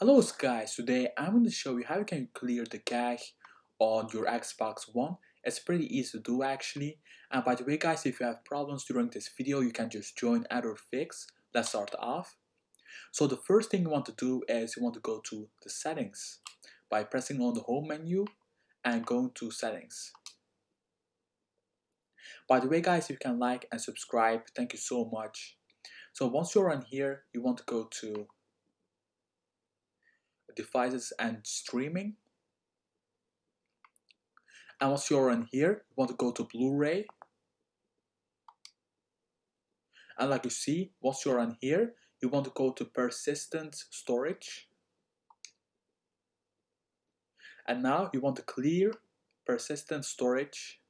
Hello guys, today I'm going to show you how you can clear the cache on your Xbox One. It's pretty easy to do actually. And by the way guys, if you have problems during this video, you can just join Ad or Fix. Let's start off. So the first thing you want to do is you want to go to the settings by pressing on the home menu and going to settings. By the way guys, you can like and subscribe, thank you so much. So once you're on here, you want to go to devices and streaming. And once you're in here, you want to go to Blu-ray. And like you see, once you're on here, you want to go to persistent storage. And now you want to clear persistent storage.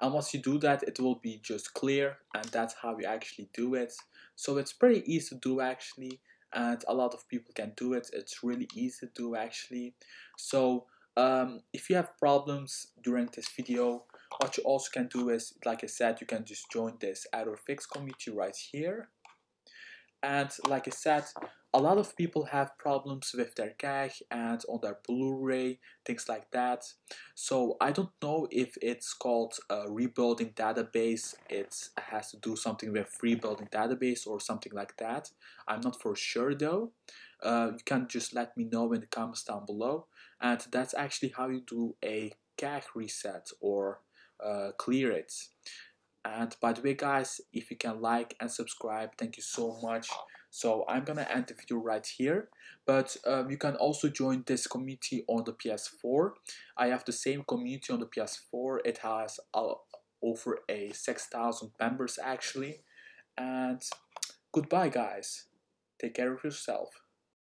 And once you do that, it will be just clear and that's how you actually do it. So it's pretty easy to do actually and a lot of people can do it. It's really easy to do actually. So um, if you have problems during this video what you also can do is like I said you can just join this Fix community right here and like I said a lot of people have problems with their cache and on their Blu-ray things like that. So I don't know if it's called a rebuilding database. It has to do something with rebuilding database or something like that. I'm not for sure though. Uh, you can just let me know in the comments down below. And that's actually how you do a cache reset or uh, clear it and by the way guys if you can like and subscribe thank you so much. So i'm gonna end the video right here. But um, you can also join this community on the ps4 i have the same community on the ps4 it has uh, over a 6000 members actually. And goodbye guys. Take care of yourself